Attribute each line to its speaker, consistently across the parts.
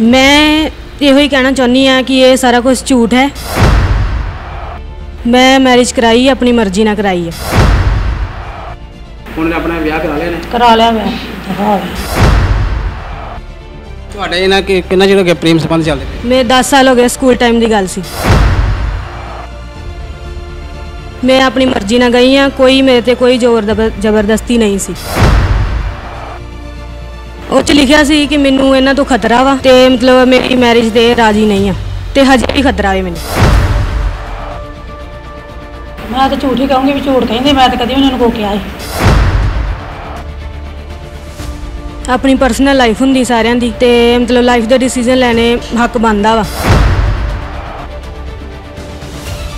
Speaker 1: ਮੈਂ ਇਹੋ ਹੀ ਕਹਿਣਾ ਚਾਹੁੰਦੀ ਆ ਕਿ ਇਹ ਸਾਰਾ ਕੁਝ ਝੂਠ ਹੈ। ਮੈਂ ਮੈਰਿਜ ਕਰਾਈ ਆਪਣੀ ਮਰਜ਼ੀ ਨਾਲ ਕਰਾਈ ਹੈ।
Speaker 2: ਹੁਣ ਆਪਣਾ ਵਿਆਹ ਕਰਾ ਲਿਆ ਨੇ।
Speaker 3: ਕਰਾ ਲਿਆ ਮੈਂ। ਹਾਂ
Speaker 2: ਤੁਹਾਡੇ ਇਹਨਾਂ ਕਿ ਕਿੰਨਾ ਚਿਰ ਹੋ ਗਿਆ ਪ੍ਰੇਮ ਸੰਬੰਧ ਚੱਲਦੇ ਪਏ?
Speaker 1: ਮੈਂ 10 ਸਾਲ ਹੋ ਗਏ ਸਕੂਲ ਟਾਈਮ ਦੀ ਗੱਲ ਸੀ। ਮੈਂ ਆਪਣੀ ਮਰਜ਼ੀ ਨਾਲ ਗਈ ਆ ਕੋਈ ਮੇਰੇ ਤੇ ਕੋਈ ਜ਼ੋਰ ਦਬ- ਜ਼ਬਰਦਸਤੀ ਨਹੀਂ ਸੀ। ਚ ਲਿਖਿਆ ਸੀ ਕਿ ਮੈਨੂੰ ਇਹਨਾਂ ਤੋਂ ਖਤਰਾ ਵਾ ਤੇ ਮਤਲਬ ਮੇਰੀ ਮੈਰਿਜ ਤੇ ਰਾਜੀ ਨਹੀਂ ਆ ਤੇ ਹਜੇ ਵੀ ਖਤਰਾ ਹੈ ਮੈਨੂੰ।
Speaker 3: ਮੈਂ ਤਾਂ ਝੂਠ ਹੀ ਕਹੂੰਗੀ ਵੀ ਝੂਠ ਕਹਿੰਦੇ ਮੈਂ ਤਾਂ ਕਦੀ ਵੀ ਉਹਨਾਂ ਨੂੰ ਕੋ ਕਿਹਾ ਸੀ
Speaker 1: ਆਪਣੀ ਪਰਸਨਲ ਲਾਈਫ ਹੁੰਦੀ ਸਾਰਿਆਂ ਦੀ ਤੇ ਮਤਲਬ ਲਾਈਫ ਦੇ ਡਿਸੀਜਨ ਲੈਣੇ ਹੱਕ ਬਣਦਾ ਵਾ।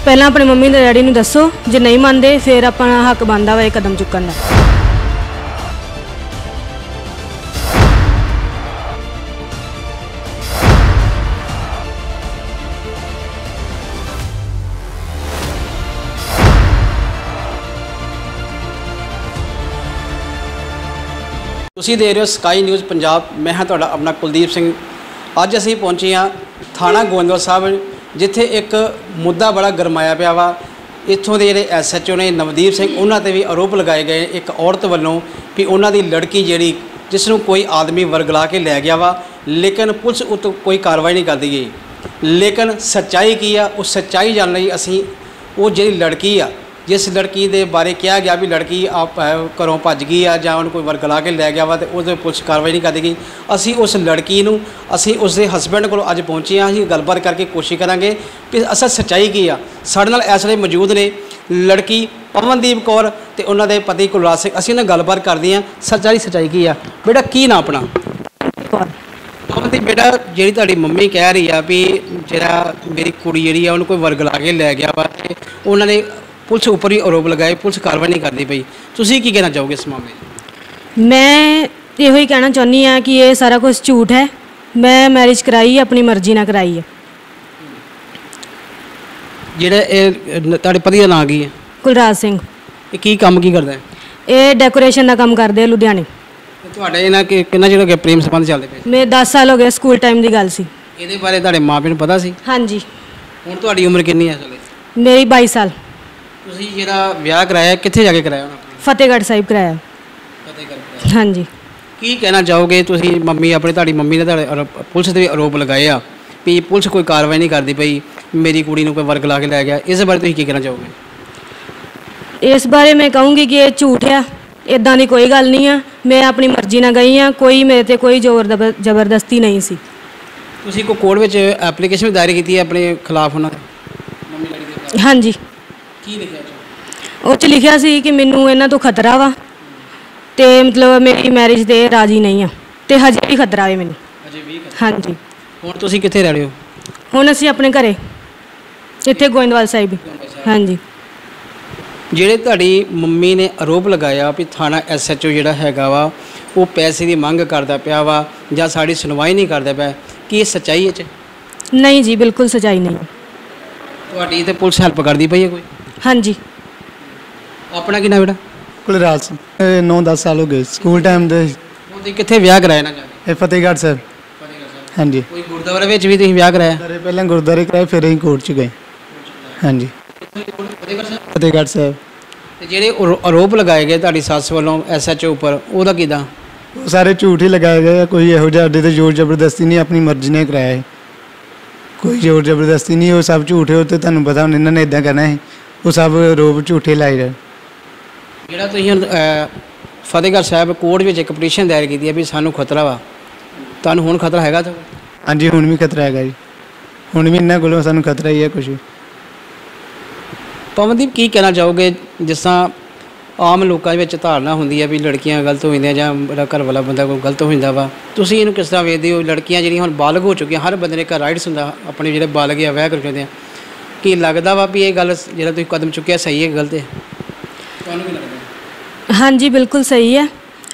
Speaker 1: ਪਹਿਲਾਂ ਆਪਣੇ ਮੰਮੀ ਤੇ ਡੈਡੀ ਨੂੰ ਦੱਸੋ ਜੇ ਨਹੀਂ ਮੰਨਦੇ ਫਿਰ ਆਪਣਾ ਹੱਕ ਬਣਦਾ ਵਾ ਇਹ ਕਦਮ ਚੁੱਕਣ ਦਾ।
Speaker 2: ਤੁਸੀਂ ਦੇਖ ਰਹੇ ਹੋ ਸਕਾਈ ਨਿਊਜ਼ ਪੰਜਾਬ। ਮੈਂ ਹਾਂ ਤੁਹਾਡਾ ਆਪਣਾ ਕੁਲਦੀਪ ਸਿੰਘ। ਅੱਜ ਅਸੀਂ ਪਹੁੰਚੇ ਹਾਂ ਥਾਣਾ ਗੋਇੰਦਵਾਲ ਸਾਹਿਬ, ਜਿੱਥੇ ਇੱਕ ਮੁੱਦਾ ਬੜਾ ਗਰਮਾਇਆ ਪਿਆ ਵਾ। ਇੱਥੋਂ ਦੇ ਜਿਹੜੇ ਐਸਐਚਓ ਨੇ ਨਵਦੀਪ ਸਿੰਘ, ਉਹਨਾਂ ਤੇ ਵੀ ਆਰੋਪ ਲਗਾਏ ਗਏ ਇੱਕ ਔਰਤ ਵੱਲੋਂ ਕਿ ਉਹਨਾਂ ਦੀ ਲੜਕੀ ਜਿਹੜੀ, ਜਿਸ ਨੂੰ ਕੋਈ ਆਦਮੀ ਵਰਗਲਾ ਕੇ ਲੈ ਗਿਆ ਵਾ, ਲੇਕਿਨ ਪੁਲਿਸ ਉਤ ਕੋਈ ਕਾਰਵਾਈ ਨਹੀਂ ਕਰਦੀ ਗਈ। ਲੇਕਿਨ ਸੱਚਾਈ ਕੀ ਆ? ਉਹ ਸੱਚਾਈ ਜਾਣਨ ਲਈ ਅਸੀਂ, ਉਹ ਜਿਹੜੀ ਲੜਕੀ ਆ ਜਿਸ ਲੜਕੀ ਦੇ ਬਾਰੇ ਕਿਹਾ ਗਿਆ ਵੀ ਲੜਕੀ ਆਪ ਘਰੋਂ ਭੱਜ ਗਈ ਆ ਜਾਂ ਉਹਨੂੰ ਕੋਈ ਵਰਗਲਾ ਕੇ ਲੈ ਗਿਆ ਵਾ ਤੇ ਉਹਦੇ ਪੁਲਿਸ ਕਾਰਵਾਈ ਨਹੀਂ ਕਰਦੀ ਗਈ। ਅਸੀਂ ਉਸ ਲੜਕੀ ਨੂੰ ਅਸੀਂ ਉਸ ਦੇ ਹਸਬੰਡ ਕੋਲ ਅੱਜ ਪਹੁੰਚੇ ਹਾਂ ਅਸੀਂ ਗੱਲਬਾਤ ਕਰਕੇ ਕੋਸ਼ਿਸ਼ ਕਰਾਂਗੇ ਕਿ ਅਸਲ ਸੱਚਾਈ ਕੀ ਆ। ਸਾਡੇ ਨਾਲ ਇਸ ਵੇਲੇ ਮੌਜੂਦ ਨੇ ਲੜਕੀ ਪਵਨਦੀਪ ਕੌਰ ਤੇ ਉਹਨਾਂ ਦੇ ਪਤੀ ਕੁਲਰਾਜ ਸਿੰਘ। ਅਸੀਂ ਉਹਨਾਂ ਨਾਲ ਗੱਲਬਾਤ ਕਰਦੇ ਹਾਂ ਸੱਚਾਈ ਸੱਚਾਈ ਕੀ ਆ। ਬੇਟਾ ਕੀ ਨਾ ਆਪਣਾ? ਪਵਨਦੀਪ ਬੇਟਾ ਜਿਹੜੀ ਤੁਹਾਡੀ ਮੰਮੀ ਕਹਿ ਰਹੀ ਆ ਵੀ ਜਿਹੜਾ ਮੇਰੀ ਕੁੜੀ ਜਿਹੜੀ ਆ ਉਹਨੂੰ ਕੋਈ ਵਰਗਲਾ ਕੇ ਲੈ ਗਿਆ ਵਾ ਤੇ ਉਹਨਾਂ ਨੇ ਪੁਲਿਸ ਉੱਪਰ ਹੀ ਆਰੋਪ ਲਗਾਏ ਪੁਲਿਸ ਕਾਰਵਾਈ ਨਹੀਂ ਕਰਦੀ ਪਈ। ਤੁਸੀਂ ਕੀ ਕਹਿਣਾ ਚਾਹੋਗੇ ਇਸ ਮਾਮਲੇ
Speaker 1: ਮੈਂ ਇਹੋ ਹੀ ਕਹਿਣਾ ਚਾਹੁੰਦੀ ਆ ਕਿ ਇਹ ਸਾਰਾ ਕੁਝ ਝੂਠ ਹੈ। ਮੈਂ ਮੈਰਿਜ ਕਰਾਈ ਆਪਣੀ ਮਰਜ਼ੀ ਨਾਲ ਕਰਾਈ ਹੈ।
Speaker 2: ਜਿਹੜਾ ਇਹ ਤੁਹਾਡੇ ਪਤੀ ਦਾ ਨਾਂ ਕੀ ਹੈ?
Speaker 1: ਕੁਲਰਾਜ ਸਿੰਘ।
Speaker 2: ਇਹ ਕੀ ਕੰਮ ਕੀ ਕਰਦਾ ਹੈ?
Speaker 1: ਇਹ ਡੈਕੋਰੇਸ਼ਨ ਦਾ ਕੰਮ ਕਰਦੇ ਆ ਲੁਧਿਆਣੇ।
Speaker 2: ਤੁਹਾਡੇ ਇਹਨਾਂ ਕਿ ਕਿੰਨਾ ਹੋ ਗਿਆ ਪ੍ਰੇਮ ਸੰਬੰਧ ਚੱਲਦੇ ਪਏ?
Speaker 1: ਮੈਂ 10 ਸਾਲ ਹੋ ਗਏ ਸਕੂਲ ਟਾਈਮ ਦੀ ਗੱਲ ਸੀ।
Speaker 2: ਇਹਦੇ ਬਾਰੇ ਤੁਹਾਡੇ ਮਾਪਿਆਂ ਨੂੰ ਪਤਾ ਸੀ?
Speaker 1: ਹਾਂਜੀ।
Speaker 2: ਹੁਣ ਤੁਹਾਡੀ ਉਮਰ ਕਿੰਨੀ ਹੈ ਇਸ ਵੇਲੇ?
Speaker 1: ਮੇਰੀ 22 ਸਾਲ।
Speaker 2: ਤੁਸੀਂ ਜਿਹੜਾ ਵਿਆਹ ਕਰਾਇਆ ਕਿੱਥੇ ਜਾ ਕੇ ਕਰਾਇਆ ਉਹਨਾਂ
Speaker 1: ਫਤਿਹਗੜ੍ਹ ਸਾਹਿਬ ਕਰਾਇਆ।
Speaker 2: ਫਤਿਹ ਕਰਕੇ
Speaker 1: ਹਾਂਜੀ।
Speaker 2: ਕੀ ਕਹਿਣਾ ਚਾਹੋਗੇ? ਤੁਸੀਂ ਮੰਮੀ ਆਪਣੇ ਤੁਹਾਡੀ ਮੰਮੀ ਨੇ ਤੁਹਾਡੇ ਆਰੋਪ- ਪੁਲਿਸ ਤੇ ਵੀ ਆਰੋਪ ਲਗਾਏ ਆ ਵੀ ਪੁਲਿਸ ਕੋਈ ਕਾਰਵਾਈ ਨਹੀਂ ਕਰਦੀ ਪਈ ਮੇਰੀ ਕੁੜੀ ਨੂੰ ਕੋਈ ਵਰਗ ਲਾ ਕੇ ਲੈ ਗਿਆ। ਇਸ ਬਾਰੇ ਤੁਸੀਂ ਕੀ ਕਹਿਣਾ ਚਾਹੋਗੇ?
Speaker 1: ਇਸ ਬਾਰੇ ਮੈਂ ਕਹੂੰਗੀ ਕਿ ਇਹ ਝੂਠ ਆ। ਇਦਾਂ ਦੀ ਕੋਈ ਗੱਲ ਨਹੀਂ ਆ। ਮੈਂ ਆਪਣੀ ਮਰਜ਼ੀ ਨਾਲ ਗਈ ਆ। ਕੋਈ ਮੇਰੇ ਤੇ ਕੋਈ ਜ਼ੋਰ ਦਬ- ਜ਼ਬਰਦਸਤੀ ਨਹੀਂ ਸੀ।
Speaker 2: ਤੁਸੀਂ ਕੋਈ ਕੋਰਟ ਵਿੱਚ ਐਪਲੀਕੇਸ਼ਨ ਵੀ ਦਾਇਰ ਕੀਤੀ ਹੈ ਆਪਣੇ ਖਿਲਾਫ ਉਹਨਾਂ ਦੇ?
Speaker 1: ਹਾਂਜੀ।
Speaker 2: ਕੀ ਲਿਖਿਆ
Speaker 1: ਉਹ ਚ ਲਿਖਿਆ ਸੀ ਕਿ ਮੈਨੂੰ ਇਹਨਾਂ ਤੋਂ ਖਤਰਾ ਵਾ ਤੇ ਮਤਲਬ ਮੇਰੀ ਮੈਰਿਜ ਤੇ ਰਾਜੀ ਨਹੀਂ ਆ ਤੇ ਹਜੇ ਵੀ ਖਤਰਾ ਹੈ ਮੈਨੂੰ।
Speaker 2: ਅਜੇ 20
Speaker 1: ਹਾਂਜੀ।
Speaker 2: ਹੁਣ ਤੁਸੀਂ ਕਿੱਥੇ ਰਹਿ ਰਹੇ ਹੋ?
Speaker 1: ਹੁਣ ਅਸੀਂ ਆਪਣੇ ਘਰੇ ਇੱਥੇ ਗੋਇੰਦਵਾਲ ਸਾਹਿਬ ਹਾਂਜੀ।
Speaker 2: ਜਿਹੜੇ ਤੁਹਾਡੀ ਮੰਮੀ ਨੇ ਆਰੋਪ ਲਗਾਇਆ ਵੀ ਥਾਣਾ ਐਸਐਚਓ ਜਿਹੜਾ ਹੈਗਾ ਵਾ ਉਹ ਪੈਸੇ ਦੀ ਮੰਗ ਕਰਦਾ ਪਿਆ ਵਾ ਜਾਂ ਸਾਡੀ ਸੁਣਵਾਈ ਨਹੀਂ ਕਰਦਾ ਪਿਆ ਕੀ ਇਹ ਸੱਚਾਈ ਹੈ ਚ?
Speaker 1: ਨਹੀਂ ਜੀ ਬਿਲਕੁਲ ਸਚਾਈ ਨਹੀਂ।
Speaker 2: ਤੁਹਾਡੀ ਤੇ ਪੁਲਿਸ ਹੈਲਪ ਕਰਦੀ ਪਈ ਹੈ ਕੋਈ?
Speaker 1: ਹਾਂਜੀ।
Speaker 2: ਆਪਣਾ ਕੀ ਨਾਮ ਬੇਟਾ?
Speaker 4: ਕੁਲਰਾਜ ਸਿੰਘ। 9-10 ਸਾਲ ਹੋ ਗਏ ਸਕੂਲ ਟਾਈਮ ਦੇ।
Speaker 2: ਉਹ ਤੁਸੀਂ ਕਿੱਥੇ ਵਿਆਹ ਕਰਾਇਆ ਨਾ? ਜਾ ਕੇ
Speaker 4: ਇਹ ਫਤਿਹਗੜ੍ਹ ਸਾਹਿਬ। ਹਾਂਜੀ।
Speaker 2: ਕੋਈ ਗੁਰਦੁਆਰੇ ਵਿੱਚ ਵੀ ਤੁਸੀਂ ਵਿਆਹ ਕਰਾਇਆ?
Speaker 4: ਗੁਰਦੁਆਰੇ ਪਹਿਲਾਂ ਗੁਰਦੁਆਰੇ ਕਰਾਏ ਫਿਰ ਅਸੀਂ ਕੋਰਟ ਚ ਗਏ। ਹਾਂਜੀ। ਫਤਿਹਗੜ੍ਹ ਸਾਹਿਬ?
Speaker 2: ਤੇ ਜਿਹੜੇ ਆਰੋ- ਆਰੋਪ ਲਗਾਏ ਗਏ ਤੁਹਾਡੀ ਸੱਸ ਵੱਲੋਂ ਐਸਐਚਓ ਉੱਪਰ ਉਹਦਾ ਕਿਦਾਂ?
Speaker 4: ਉਹ ਸਾਰੇ ਝੂਠ ਹੀ ਲਗਾਏ ਗਏ ਆ, ਕੋਈ ਇਹੋ ਜਿਹਾ ਅੱਡੇ ਤੇ ਜ਼ੋਰ ਜ਼ਬਰਦਸਤੀ ਨਹੀਂ ਆਪਣੀ ਮਰਜ਼ੀ ਨਾਲ ਕਰਾਇਆ ਹੈ ਕੋਈ ਜ਼ੋਰ ਜ਼ਬਰਦਸਤੀ ਨਹੀਂ ਉਹ ਸਭ ਝੂਠ ਹੈ ਉਹ ਤੇ ਤੁਹਾਨੂੰ ਪਤਾ ਹੁਣ ਇਹਨਾਂ ਨੇ ਇਦਾਂ ਕਰਨਾ ਹੈ। ਉਹ ਸਭ ਰੋਬ ਝੂਠੇ ਲਾਏ ਰਹੇ
Speaker 2: ਜਿਹੜਾ ਤੁਸੀਂ ਹੁਣ ਫਤਿਹਗੜ੍ਹ ਸਾਹਿਬ ਕੋਰਟ ਵਿੱਚ ਇੱਕ ਪਟੀਸ਼ਨ ਦਾਇਰ ਕੀਤੀ ਹੈ ਵੀ ਸਾਨੂੰ ਖਤਰਾ ਵਾ। ਤੁਹਾਨੂੰ ਹੁਣ ਖਤਰਾ ਹੈਗਾ ਤਾਂ
Speaker 4: ਹਾਂਜੀ ਹੁਣ ਵੀ ਖਤਰਾ ਹੈਗਾ ਜੀ। ਹੁਣ ਵੀ ਇਹਨਾਂ ਕੋਲੋਂ ਸਾਨੂੰ ਖਤਰਾ ਹੀ ਹੈ ਕੁਝ
Speaker 2: ਪਵਨਦੀਪ ਕੀ ਕਹਿਣਾ ਚਾਹੋਗੇ ਜਿਸ ਤਰ੍ਹਾਂ ਆਮ ਲੋਕਾਂ ਦੇ ਵਿੱਚ ਧਾਰਨਾ ਹੁੰਦੀ ਹੈ ਵੀ ਲੜਕੀਆਂ ਗਲਤ ਹੋ ਜਾਂਦੀਆਂ ਜਾਂ ਮੇਰਾ ਘਰ ਵਾਲਾ ਬੰਦਾ ਕੋਈ ਗਲਤ ਹੋ ਜਾਂਦਾ ਵਾ? ਤੁਸੀਂ ਇਹਨੂੰ ਕਿਸ ਤਰ੍ਹਾਂ ਵੇਖਦੇ ਹੋ? ਲੜਕੀਆਂ ਜਿਹੜੀਆਂ ਹੁਣ ਬਾਲਗ ਹੋ ਚੁੱਕੀਆਂ ਹਰ ਬੰਦੇ ਨੇ ਇੱਕ ਰਾਈਟਸ ਹੁੰਦਾ ਆਪਣੇ ਜਿਹੜੇ ਬਾਲਗ ਆ ਵਿਆਹ ਕਰ ਚੁੱਕੇ ਆ। ਕੀ ਲੱਗਦਾ ਵਾ ਵੀ ਇਹ ਗੱਲ ਜਿਹੜਾ ਤੁਸੀਂ ਕਦਮ ਚੁੱਕਿਆ ਸਹੀ ਹੈ ਗਲਤ ਹੈ? ਤੁਹਾਨੂੰ ਕੀ ਲੱਗਦਾ?
Speaker 1: ਹਾਂਜੀ ਬਿਲਕੁਲ ਸਹੀ ਹੈ।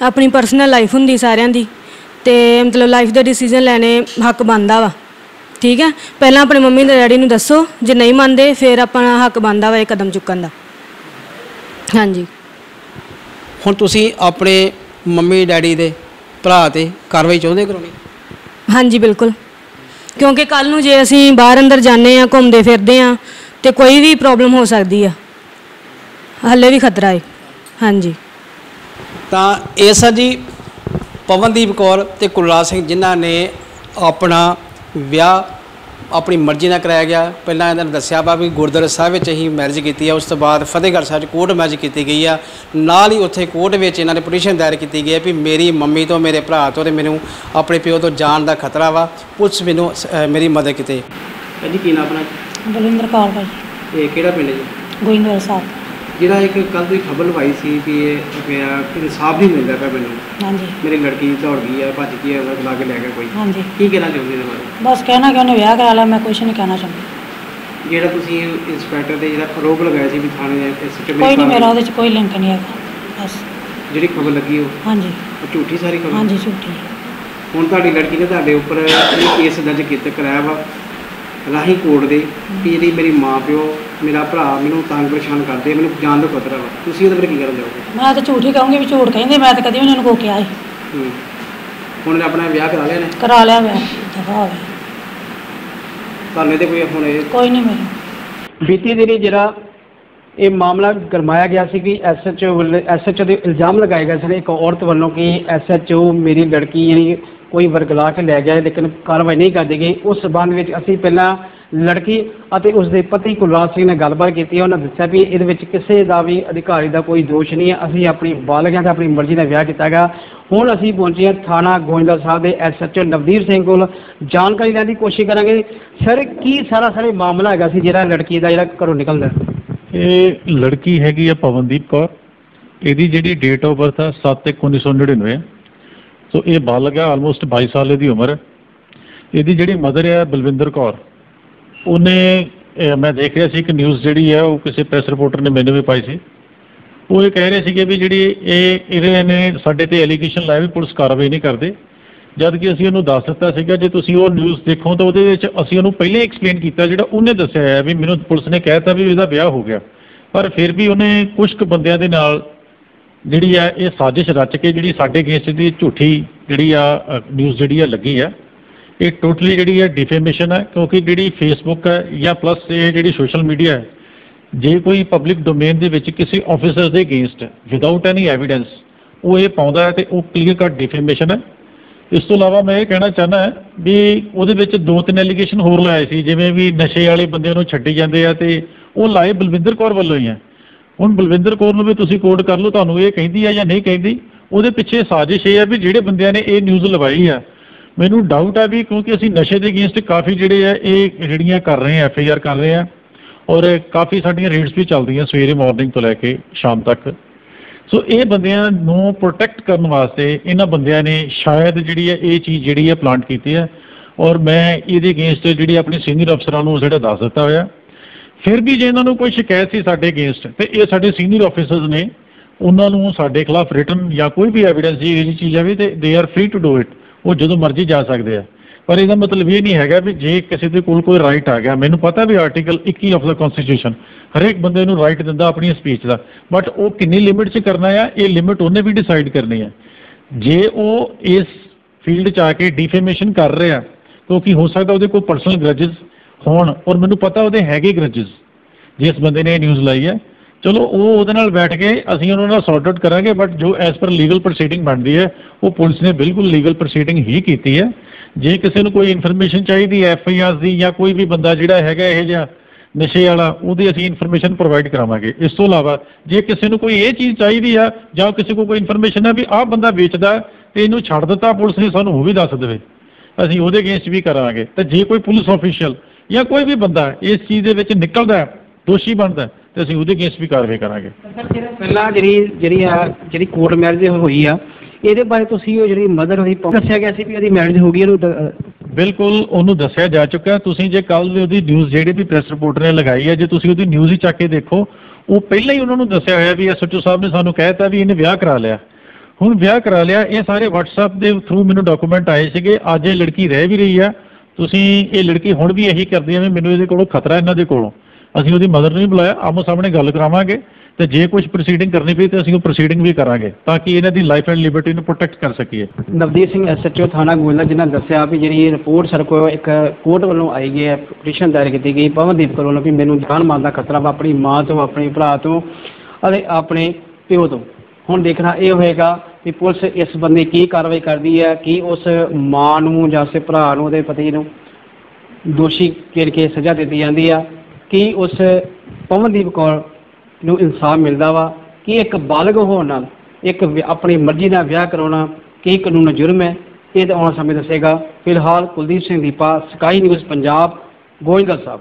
Speaker 1: ਆਪਣੀ ਪਰਸਨਲ ਲਾਈਫ ਹੁੰਦੀ ਸਾਰਿਆਂ ਦੀ। ਤੇ ਮਤਲਬ ਲਾਈਫ ਦੇ ਡਿਸੀਜਨ ਲੈਣੇ ਹੱਕ ਬਣਦਾ ਵਾ। ਠੀਕ ਹੈ? ਪਹਿਲਾਂ ਆਪਣੇ ਮੰਮੀ ਤੇ ਡੈਡੀ ਨੂੰ ਦੱਸੋ ਜੇ ਨਹੀਂ ਮੰਨਦੇ ਫਿਰ ਆਪਣਾ ਹੱਕ ਬਣਦਾ ਵਾ ਇਹ ਕਦਮ ਚੁੱਕਣ ਦਾ। ਹਾਂਜੀ।
Speaker 2: ਹੁਣ ਤੁਸੀਂ ਆਪਣੇ ਮੰਮੀ ਡੈਡੀ ਦੇ ਭਰਾ ਤੇ ਕਾਰਵਾਈ ਚਾਹੁੰਦੇ ਕਰਾਉਣੀ
Speaker 1: ਹਾਂਜੀ ਬਿਲਕੁਲ। ਕਿਉਂਕਿ ਕੱਲ ਨੂੰ ਜੇ ਅਸੀਂ ਬਾਹਰ ਅੰਦਰ ਜਾਂਦੇ ਆ ਘੁੰਮਦੇ ਫਿਰਦੇ ਆ ਤੇ ਕੋਈ ਵੀ ਪ੍ਰੋਬਲਮ ਹੋ ਸਕਦੀ ਆ। ਹੱਲੇ ਵੀ ਖਤਰਾ ਹੈ ਹਾਂਜੀ।
Speaker 2: ਤਾਂ ਇਹ ਸਰ ਜੀ ਪਵਨਦੀਪ ਕੌਰ ਤੇ ਕੁਲਰਾਜ ਸਿੰਘ ਜਿਨ੍ਹਾਂ ਨੇ ਆਪਣਾ ਵਿਆਹ ਆਪਣੀ ਮਰਜ਼ੀ ਨਾਲ ਕਰਾਇਆ ਗਿਆ। ਪਹਿਲਾਂ ਇਹਨਾਂ ਨੇ ਦੱਸਿਆ ਵਾ ਵੀ ਗੁਰਦੁਆਰਾ ਸਾਹਿਬ ਵਿੱਚ ਹੀ ਮੈਰਿਜ ਕੀਤੀ ਆ ਉਸ ਤੋਂ ਬਾਅਦ ਫਤਿਹਗੜ੍ਹ ਸਾਹਿਬ 'ਚ ਕੋਰਟ ਮੈਰਿਜ ਕੀਤੀ ਗਈ ਆ। ਨਾਲ ਹੀ ਉੱਥੇ ਕੋਰਟ ਵਿੱਚ ਇਹਨਾਂ ਨੇ ਪਟੀਸ਼ਨ ਦਾਇਰ ਕੀਤੀ ਗਈ ਹੈ ਵੀ ਮੇਰੀ ਮੰਮੀ ਤੋਂ ਮੇਰੇ ਭਰਾ ਤੋਂ ਤੇ ਮੈਨੂੰ ਆਪਣੇ ਪਿਓ ਤੋਂ ਜਾਨ ਦਾ ਖਤਰਾ ਵਾ। ਪੁਲਿਸ ਮੈਨੂੰ ਮੇਰੀ ਮਦਦ ਕੀਤੇ। ਜੀ ਕੀ ਨਾਮ ਆਪਣਾ?
Speaker 3: ਬਲਵਿੰਦਰ ਕੌਰ ਭਾਈ।
Speaker 2: ਇਹ ਕਿਹੜਾ ਪਿੰਡ ਜੀ?
Speaker 3: ਗੋਇੰਦਵਾਲ ਸਾਹਿਬ।
Speaker 2: ਜਿਹੜਾ ਇੱਕ ਕੱਲ ਦੀ ਖਬਰ ਲਵਾਈ ਸੀ ਵੀ ਇਹ ਪਿਆ ਇਨਸਾਫ ਨਹੀਂ ਮਿਲਦਾ ਪਿਆ ਮੈਨੂੰ।
Speaker 3: ਹਾਂਜੀ।
Speaker 2: ਮੇਰੀ ਲੜਕੀ ਦੌੜ ਗਈ ਹੈ ਭੱਜ ਗਈ ਹੈ ਉਹਦਾ ਲਾ ਕੇ ਲੈ ਗਿਆ ਕੋਈ।
Speaker 3: ਹਾਂਜੀ।
Speaker 2: ਕੀ ਕਹਿਣਾ ਚਾਹੁੰਦੇ ਇਹਦੇ ਬਾਰੇ?
Speaker 3: ਬਸ ਕਹਿਣਾ ਕਿ ਉਹਨੇ ਵਿਆਹ ਕਰਾ ਲਿਆ ਮੈਂ ਕੁਝ ਨਹੀਂ ਕਹਿਣਾ ਚਾਹੁੰਦੀ।
Speaker 2: ਜਿਹੜਾ ਤੁਸੀਂ ਇੰਸਪੈਕਟਰ ਤੇ ਜਿਹੜਾ ਆਰੋਪ ਲਗਾਇਆ ਸੀ ਵੀ ਥਾਣੇ ਦੇ SHO
Speaker 3: ਕੋਈ ਨਹੀਂ ਮੇਰਾ ਉਹਦੇ 'ਚ ਕੋਈ ਲਿੰਕ ਨਹੀਂ ਹੈਗਾ ਬਸ।
Speaker 2: ਜਿਹੜੀ ਖਬਰ ਲੱਗੀ ਉਹ?
Speaker 3: ਹਾਂਜੀ।
Speaker 2: ਉਹ ਝੂਠੀ ਸਾਰੀ ਖਬਰ?
Speaker 3: ਹਾਂਜੀ ਝੂਠੀ।
Speaker 2: ਹੁਣ ਤੁਹਾਡੀ ਲੜਕੀ ਨੇ ਤੁਹਾਡੇ ਉੱਪਰ ਇਹ ਕੇਸ ਦਰਜ ਕੀਤਾ ਕਰਾਇਆ ਵਾ। ਰਾਹੀ ਕੋਰਟ ਦੇ ਜਿਹੜੀ ਮੇਰੀ ਮਾਂ ਪਿਓ ਮੇਰਾ ਭਰਾ ਮੈਨੂੰ ਤੰਗ ਪਰੇਸ਼ਾਨ ਕਰਦੇ ਮੈਨੂੰ ਜਾਨ ਦਾ ਖਤਰਾ ਵਾ। ਤੁਸੀਂ ਉਹਦੇ ਬਾਰੇ ਕੀ ਕਹਿਣਾ ਚਾਹੋਗੇ
Speaker 3: ਮੈਂ ਤਾਂ ਝੂਠ ਹੀ ਕਹੂੰਗੀ ਵੀ ਝੂਠ ਕਹਿੰਦੇ ਮੈਂ ਤਾਂ ਕਦੀ ਉਹਨਾਂ ਨੂੰ ਕੋ ਕਿਹਾ
Speaker 2: ਹੂੰ। ਹੁਣ ਇਹਨੇ ਆਪਣਾ ਵਿਆਹ ਕਰਾ ਲਿਆ ਨੇ
Speaker 3: ਕਰਾ ਲਿਆ ਵਿਆਹ। ਦਫਾ ਹੋ ਗਿਆ
Speaker 2: ਤੁਹਾਨੂੰ ਇਹਦੇ ਕੋਈ ਹੁਣ ਇਹ
Speaker 3: ਕੋਈ ਨਹੀਂ ਮੇਰਾ
Speaker 2: ਬੀਤੀ ਦਿਨੀ ਜਿਹੜਾ ਇਹ ਮਾਮਲਾ ਗਰਮਾਇਆ ਗਿਆ ਸੀ ਕਿ ਐਸਐਚਓ ਐਸਐਚਓ ਦੇ ਇਲਜ਼ਾਮ ਲਗਾਏ ਗਏ ਸਨ ਇੱਕ ਔਰਤ ਵੱਲੋਂ ਕਿ ਐਸਐਚਓ ਮੇਰੀ ਲੜਕੀ ਜਿਹੜੀ ਕੋਈ ਵਰਗਲਾ ਕੇ ਲੈ ਗਿਆ ਲੇਕਿਨ ਕਾਰਵਾਈ ਨਹੀਂ ਕਰਦੀ ਗਈ ਉਸ ਸਬੰਧ ਵਿੱਚ ਅਸੀਂ ਪਹਿਲਾਂ ਲੜਕੀ ਅਤੇ ਉਸ ਦੇ ਪਤੀ ਕੁਲਰਾਜ ਸਿੰਘ ਨੇ ਗੱਲਬਾਤ ਕੀਤੀ। ਹੈ ਉਹਨਾਂ ਦੱਸਿਆ ਵੀ ਇਹਦੇ ਵਿੱਚ ਕਿਸੇ ਦਾ ਵੀ ਅਧਿਕਾਰੀ ਦਾ ਕੋਈ ਦੋਸ਼ ਨਹੀਂ ਹੈ। ਅਸੀਂ ਆਪਣੀ ਬਾਲਗਾਂ 'ਤੇ ਆਪਣੀ ਮਰਜ਼ੀ ਨਾਲ ਵਿਆਹ ਕੀਤਾ ਗਾ ਹੁਣ ਅਸੀਂ ਪਹੁੰਚੇ ਹਾਂ ਥਾਣਾ ਗੋਇੰਦਲ ਸਾਹਿਬ ਦੇ ਐਸਐਚਓ ਨਵਦੀਪ ਸਿੰਘ ਕੋਲ। ਜਾਣਕਾਰੀ ਲੈਣ ਦੀ ਕੋਸ਼ਿਸ਼ ਕਰਾਂਗੇ। ਸਰ, ਕੀ ਸਾਰਾ ਸਾਰੇ ਮਾਮਲਾ ਹੈਗਾ ਸੀ ਜਿਹੜਾ ਲੜਕੀ ਦਾ ਜਿਹੜਾ ਘਰੋਂ ਨਿਕਲਦਾ?
Speaker 5: ਇਹ ਲੜਕੀ ਹੈਗੀ ਆ ਪਵਨਦੀਪ ਕੌਰ। ਇਹਦੀ ਜਿਹੜੀ ਡੇਟ ਆਫ ਬਰਥ ਆ 7/1/1999 ਹੈ ਸੋ ਇਹ ਬਾਲਗ ਹੈ ਆਲਮੋਸਟ 22 ਸਾਲ ਦੀ ਉਮਰ ਹੈ। ਇਹਦੀ ਜਿਹੜੀ ਮਦਰ ਹੈ, ਬਲਵਿੰਦਰ ਕੌਰ, ਉਹਨੇ ਮੈਂ ਦੇਖ ਰਿਹਾ ਸੀ ਕਿ ਨਿਊਜ਼ ਜਿਹੜੀ ਹੈ, ਉਹ ਕਿਸੇ ਪ੍ਰੈਸ ਰਿਪੋਰਟਰ ਨੇ ਮੈਨੂੰ ਵੀ ਪਾਈ ਸੀ। ਉਹ ਇਹ ਕਹਿ ਰਹੇ ਸੀਗੇ ਵੀ ਜਿਹੜੀ ਇਹ, ਇਹਦੇ ਨੇ ਸਾਡੇ ਤੇ ਐਲੀਗੇਸ਼ਨ ਲਾਇਆ ਵੀ ਪੁਲਿਸ ਕਾਰਵਾਈ ਨਹੀਂ ਕਰਦੇ। ਜਦ ਕਿ ਅਸੀਂ ਉਹਨੂੰ ਦੱਸ ਦਿੱਤਾ ਸੀਗਾ, ਜੇ ਤੁਸੀਂ ਉਹ ਨਿਊਜ਼ ਦੇਖੋ ਤਾਂ ਉਹਦੇ ਵਿੱਚ ਅਸੀਂ ਉਹਨੂੰ ਪਹਿਲਾਂ ਹੀ ਐਕਸਪਲੇਨ ਕੀਤਾ, ਜਿਹੜਾ ਉਹਨੇ ਦੱਸਿਆ ਹੈ ਵੀ ਮੈਨੂੰ ਪੁਲਿਸ ਨੇ ਕਹਿਤਾ ਵੀ ਇਹਦਾ ਵਿਆਹ ਹੋ ਗਿਆ। ਪਰ ਫਿਰ ਵੀ ਉਹਨੇ ਕੁਝ ਕੁ ਬੰਦਿਆਂ ਦੇ ਨਾਲ ਜਿਹੜੀ ਆ, ਇਹ ਸਾਜ਼ਿਸ਼ ਰਚ ਕੇ ਜਿਹੜੀ ਸਾਡੇ ਅਗੇਂਸਟ ਦੀ ਝੂਠੀ ਜਿਹੜੀ ਆ ਨਿਊਜ਼ ਜਿਹੜੀ ਆ ਲੱਗੀ ਆ, ਇਹ ਟੋਟਲੀ ਜਿਹੜੀ ਹੈ ਡਿਫੇਮੇਸ਼ਨ ਹੈ ਕਿਉਂਕਿ ਜਿਹੜੀ ਫੇਸਬੁੱਕ ਹੈ ਜਾਂ ਪਲੱਸ ਇਹ ਜਿਹੜੀ ਸੋਸ਼ਲ ਮੀਡੀਆ ਹੈ ਜੇ ਕੋਈ ਪਬਲਿਕ ਡੋਮੇਨ ਦੇ ਵਿੱਚ ਕਿਸੇ ਆਫੀਸਰ ਦੇ ਅਗੇਂਸਟ ਵਿਦਆਊਟ ਐਨੀ ਐਵੀਡੈਂਸ ਉਹ ਇਹ ਪਾਉਂਦਾ ਹੈ ਤੇ ਉਹ ਕਲੀਅਰ ਕੱਟ ਡਿਫੇਮੇਸ਼ਨ ਹੈ ਇਸ ਤੋਂ ਇਲਾਵਾ ਮੈਂ ਇਹ ਕਹਿਣਾ ਚਾਹੁੰਦਾ ਵੀ ਉਹਦੇ ਵਿੱਚ ਦੋ ਤਿੰਨ ਐਲੀਗੇਸ਼ਨ ਹੋਰ ਲਾਏ ਸੀ, ਜਿਵੇਂ ਵੀ ਨਸ਼ੇ ਵਾਲੇ ਬੰਦਿਆਂ ਨੂੰ ਛੱਡੀ ਜਾਂਦੇ ਆ ਤੇ ਉਹ ਲਾਏ ਬਲਵਿੰਦਰ ਕੌਰ ਵੱਲੋਂ ਹੀ ਆ। ਹੁਣ ਬਲਵਿੰਦਰ ਕੌਰ ਨੂੰ ਵੀ ਤੁਸੀਂ ਕੋਡ ਕਰ ਲਓ, ਤੁਹਾਨੂੰ ਇਹ ਕਹਿੰਦੀ ਹੈ ਜਾਂ ਨਹੀਂ ਕਹਿੰਦੀ, ਉਹਦੇ ਪਿੱਛੇ ਸਾਜ਼ਿਸ਼ ਇਹ ਹੈ ਵੀ ਜਿਹੜੇ ਬੰਦਿਆਂ ਨੇ ਇਹ ਨਿਊਜ਼ ਲਵਾਈ ਆ। ਮੈਨੂੰ ਡਾਊਟ ਆ ਵੀ ਕਿਉਂਕਿ ਅਸੀਂ ਨਸ਼ੇ ਦੇ ਅਗੇਂਸਟ ਕਾਫੀ ਜਿਹੜੇ ਆ, ਇਹ ਜਿਹੜੀਆਂ ਕਰ ਰਹੇ ਆ ਐਫ ਆਈ ਆਰ ਕਰ ਰਹੇ ਆ, ਔਰ ਕਾਫੀ ਸਾਡੀਆਂ ਰੇਡਸ ਵੀ ਚੱਲਦੀਆਂ ਸਵੇਰੇ ਮਾਰਨਿੰਗ ਤੋਂ ਲੈ ਕੇ ਸ਼ਾਮ ਤੱਕ। ਸੋ ਇਹ ਬੰਦਿਆਂ ਨੂੰ ਪ੍ਰੋਟੈਕਟ ਕਰਨ ਵਾਸਤੇ ਇਹਨਾਂ ਬੰਦਿਆਂ ਨੇ ਸ਼ਾਇਦ ਜਿਹੜੀ ਹੈ ਇਹ ਚੀਜ਼ ਜਿਹੜੀ ਹੈ ਪਲਾਂਟ ਕੀਤੀ ਹੈ ਔਰ ਮੈਂ ਇਹਦੇ ਅਗੇਂਸਟ ਜਿਹੜੀ ਆਪਣੇ ਸੀਨੀਅਰ ਅਫਸਰਾਂ ਨੂੰ ਜਿਹੜਾ ਦੱਸ ਦਿੱਤਾ ਹੋਇਆ। ਫਿਰ ਵੀ ਜੇ ਇਹਨਾਂ ਨੂੰ ਕੋਈ ਸ਼ਿਕਾਇਤ ਸੀ ਸਾਡੇ ਅਗੇਂਸਟ ਤੇ ਇਹ ਸਾਡੇ ਸੀਨੀਅਰ ਆਫੀਸਰਸ ਨੇ, ਉਹਨਾਂ ਨੂੰ ਸਾਡੇ ਖਿਲਾਫ ਰਿਟਨ ਜਾਂ ਕੋਈ ਵੀ ਐਵੀਡੈਂਸ ਜੀ ਇਹ ਚੀਜ਼ ਆਵੇ ਤੇ they are free to do it ਉਹ ਜਦੋਂ ਮਰਜ਼ੀ ਜਾ ਸਕਦੇ ਆ। ਪਰ ਇਹਦਾ ਮਤਲਬ ਇਹ ਨਹੀਂ ਹੈਗਾ ਵੀ ਜੇ ਕਿਸੇ ਦੇ ਕੋਲ ਕੋਈ ਰਾਈਟ ਆ ਗਿਆ, ਮੈਨੂੰ ਪਤਾ ਵੀ ਆਰਟੀਕਲ 21 ਆਫ ਦਾ ਕਨਸਟੀਟਿਊਸ਼ਨ ਹਰੇਕ ਬੰਦੇ ਨੂੰ ਰਾਈਟ ਦਿੰਦਾ ਆਪਣੀ ਸਪੀਚ ਦਾ ਬਟ ਉਹ ਕਿੰਨੀ ਲਿਮਿਟ 'ਚ ਕਰਨਾ ਆ, ਇਹ ਲਿਮਿਟ ਉਹਨੇ ਵੀ ਡਿਸਾਈਡ ਕਰਨੀ ਹੈ ਜੇ ਉਹ ਇਸ ਫੀਲਡ 'ਚ ਆ ਕੇ ਡਿਫੇਮੇਸ਼ਨ ਕਰ ਰਿਹਾ, ਕਿਉਂਕਿ ਹੋ ਸਕਦਾ ਉਹਦੇ ਕੋਲ ਪਰਸਨਲ ਗ੍ਰਜਸ ਹੋਣ ਔਰ ਮੈਨੂੰ ਪਤਾ ਉਹਦੇ ਹੈਗੇ ਗ੍ਰਜਸ ਜਿਸ ਬੰਦੇ ਨੇ ਇਹ ਨਿਊਜ਼ ਲਾਈ ਹੈ। ਚਲੋ, ਉਹ ਉਹਦੇ ਨਾਲ ਬੈਠ ਕੇ ਅਸੀਂ ਉਹਨਾਂ ਨਾਲ ਸੌਰਟ ਆਊਟ ਕਰਾਂਗੇ ਬਟ ਜੋ ਐਸ ਪਰ ਲੀਗਲ ਪ੍ਰੋਸੀਡਿੰਗ ਬਣਦੀ ਹੈ, ਉਹ ਪੁਲਿਸ ਨੇ ਬਿਲਕੁਲ ਲੀਗਲ ਪ੍ਰੋਸੀਡਿੰਗ ਹੀ ਕੀਤੀ ਹੈ। ਜੇ ਕਿਸੇ ਨੂੰ ਕੋਈ ਇਨਫੋਰਮੇਸ਼ਨ ਚਾਹੀਦੀ ਹੈ ਐਫ ਆਈ ਆਰ ਦੀ ਜਾਂ ਕੋਈ ਵੀ ਬੰਦਾ ਜਿਹੜਾ ਹੈਗਾ ਇਹ ਜਿਹਾ ਨਸ਼ੇ ਵਾਲਾ, ਉਹਦੀ ਅਸੀਂ ਇਨਫੋਰਮੇਸ਼ਨ ਪ੍ਰੋਵਾਈਡ ਕਰਾਵਾਂਗੇ। ਇਸ ਤੋਂ ਇਲਾਵਾ ਜੇ ਕਿਸੇ ਨੂੰ ਕੋਈ ਇਹ ਚੀਜ਼ ਚਾਹੀਦੀ ਆ, ਜਾਂ ਕਿਸੇ ਕੋਲ ਕੋਈ ਇਨਫੋਰਮੇਸ਼ਨ ਹੈ ਵੀ ਆਹ ਬੰਦਾ ਵੇਚਦਾ ਤੇ ਇਹਨੂੰ ਛੱਡ ਦਿੱਤਾ ਪੁਲਿਸ ਨੇ, ਸਾਨੂੰ ਉਹ ਵੀ ਦੱਸ ਦੇਵੇ। ਅਸੀਂ ਉਹਦੇ ਅਗੇਂਸਟ ਵੀ ਕਰਾਂਗੇ। ਤੇ ਜੇ ਕੋਈ ਪੁਲਿਸ ਆਫੀਸ਼ੀਅਲ ਜਾਂ ਕੋਈ ਵੀ ਬੰਦਾ ਇਸ ਚੀਜ਼ ਦੇ ਵਿੱਚ ਨਿਕਲਦਾ ਦੋਸ਼ੀ ਬਣਦਾ ਤੇ ਅਸੀਂ ਉਹਦੇ ਅਗੇਂਸਟ ਵੀ ਕਾਰਵਾਈ ਕਰਾਂਗੇ।
Speaker 2: ਪਹਿਲਾਂ ਜਿਹੜੀ ਜਿਹੜੀ ਆ ਜਿਹੜੀ ਕੋਰਟ ਮੈਰਿਜ ਹੋਈ ਆ ਇਹਦੇ ਬਾਰੇ ਤੁਸੀਂ ਉਹ ਜਿਹੜੀ ਮਦਰ ਉਹਦੀ ਦੱਸਿਆ ਗਿਆ ਸੀ ਵੀ ਉਹਦੀ ਮੈਰਿਜ ਹੋ ਗਈ ਇਹਨੂੰ
Speaker 5: ਬਿਲਕੁਲ ਉਹਨੂੰ ਦੱਸਿਆ ਜਾ ਚੁੱਕਾ ਤੁਸੀਂ ਜੇ ਕੱਲ ਦੀ ਉਹਦੀ ਨਿਊਜ਼ ਜਿਹੜੀ ਵੀ ਪ੍ਰੈਸ ਰਿਪੋਰਟਰ ਨੇ ਲਗਾਈ ਹੈ ਜੇ ਤੁਸੀਂ ਉਹਦੀ ਨਿਊਜ਼ ਹੀ ਚੱਕ ਕੇ ਦੇਖੋ ਉਹ ਪਹਿਲਾਂ ਹੀ ਉਹਨਾਂ ਨੂੰ ਦੱਸਿਆ ਹੋਇਆ ਵੀ ਐਸਐਚਓ ਸਾਹਿਬ ਨੇ ਸਾਨੂੰ ਕਹਿਤਾ ਵੀ ਇਹਨੇ ਵਿਆਹ ਕਰਾ ਲਿਆ। ਹੁਣ ਵਿਆਹ ਕਰਾ ਲਿਆ ਇਹ ਸਾਰੇ WhatsApp ਦੇ ਥਰੂ ਮੈਨੂੰ ਡਾਕੂਮੈਂਟ ਆਏ ਸੀਗੇ ਅੱਜ ਇਹ ਲੜਕੀ ਰਹਿ ਵੀ ਰਹੀ ਆ ਤੁਸੀਂ ਇਹ ਲੜਕੀ ਹੁਣ ਵੀ ਇਹੀ ਕਰਦੀ ਆ ਵੀ ਮੈਨੂੰ ਇਹਦੇ ਕੋਲੋਂ ਖਤਰਾ ਇਹਨਾਂ ਦੇ ਕੋਲੋਂ। ਅਸੀਂ ਉਹਦੀ ਮਦਰ ਨੂੰ ਵੀ ਬੁਲਾਇਆ, ਆਮੋ ਸਾਹਮਣੇ ਗੱਲ ਕਰਾਵਾਂਗੇ ਤੇ ਜੇ ਕੁਝ ਪ੍ਰੋਸੀਡਿੰਗ ਕਰਨੀ ਪਈ ਤੇ ਅਸੀਂ ਉਹ ਪ੍ਰੋਸੀਡਿੰਗ ਵੀ ਕਰਾਂਗੇ ਤਾਂ ਕਿ ਇਹਨਾਂ ਦੀ ਲਾਈਫ ਐਂਡ ਲਿਬਰਟੀ ਨੂੰ ਪ੍ਰੋਟੈਕਟ ਕਰ ਸਕੀਏ।
Speaker 2: ਨਵਦੀਪ ਸਿੰਘ ਐਸਐਚਓ ਥਾਣਾ ਗੋਇੰਦਾ, ਜਿਨ੍ਹਾਂ ਦੱਸਿਆ ਵੀ ਜਿਹੜੀ ਰਿਪੋਰਟ ਸਰ ਕੋਲ ਇੱਕ ਕੋਰਟ ਵੱਲੋਂ ਆਈ ਗਈ ਹੈ ਪਟੀਸ਼ਨ ਦਾਇਰ ਕੀਤੀ ਗਈ, ਪਵਨਦੀਪ ਕੋਲ ਵੱਲੋਂ ਵੀ ਮੈਨੂੰ ਜਾਨ ਮਾਲ ਦਾ ਖਤਰਾ ਵਾ, ਆਪਣੀ ਮਾਂ ਤੋਂ, ਆਪਣੇ ਭਰਾ ਤੋਂ ਅਤੇ ਆਪਣੇ ਪਿਓ ਤੋਂ। ਹੁਣ ਦੇਖਣਾ ਇਹ ਹੋਏਗਾ ਕਿ ਪੁਲਿਸ ਇਸ ਬੰਦੇ ਕੀ ਕਾਰਵਾਈ ਕਰਦੀ ਹੈ, ਕੀ ਉਸ ਮਾਂ ਨੂੰ ਜਾਂ ਉਸ ਭਰਾ ਨੂੰ, ਉਹਦੇ ਪਤੀ ਨੂੰ ਦੋਸ਼ੀ ਕਿਰ ਕੇ ਸਜ਼ਾ ਦਿੱਤੀ ਜਾਂਦੀ ਆ? ਕੀ ਉਸ ਪਵਨਦੀਪ ਕੌਰ ਨੂੰ ਇਨਸਾਫ ਮਿਲਦਾ ਵਾ? ਕੀ ਇੱਕ ਬਾਲਗ ਹੋਣ ਨਾਲ, ਇੱਕ ਵਿ- ਆਪਣੀ ਮਰਜ਼ੀ ਨਾਲ ਵਿਆਹ ਕਰਾਉਣਾ, ਕੀ ਕਾਨੂੰਨ ਜੁਰਮ ਹੈ? ਇਹ ਤਾਂ ਆਉਣ ਸਮੇਂ ਦੱਸੇਗਾ। ਫਿਲਹਾਲ ਕੁਲਦੀਪ ਸਿੰਘ ਦੀਪਾ, ਸਕਾਈ ਨਿਊਜ਼ ਪੰਜਾਬ, ਗੋਇੰਦਲ ਸਾਹਿਬ।